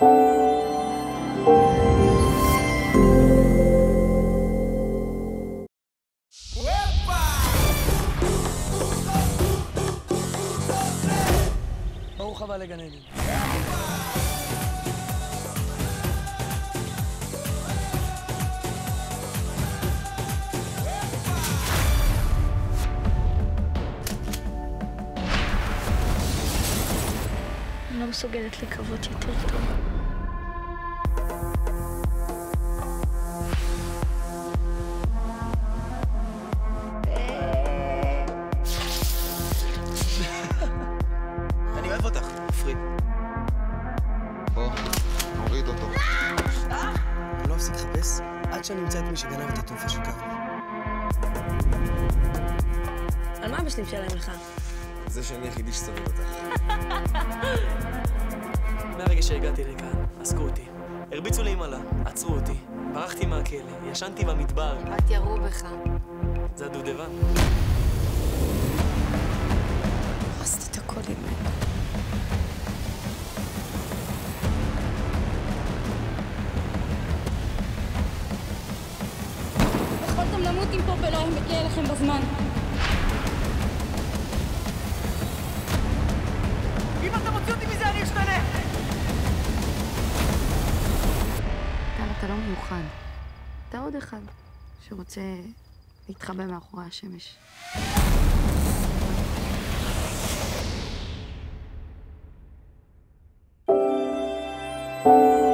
ברוך הבא לגן עדן. אני לא מסוגלת לקוות יותר טוב. עפרי. בוא, נוריד אותו. אני לא אפסיק לחפש עד שאני אמצא את מי שגנב את התרופה של קרני. על מה אבא שלי משלם לך? זה שאני היחידי שסובל אותך. מהרגע שהגעתי לכאן, עסקו אותי. הרביצו לי עלה, עצרו אותי. ברחתי מהכלא, ישנתי במדבר. כמעט ירו בך. זה הדובדבן. תמותים פה ולא אם מגיע אליכם בזמן. אם אתה מוציא אותי מזה, אני אשתנה! טל, אתה לא מיוחד. אתה עוד אחד שרוצה להתחבא מאחורי השמש. thank you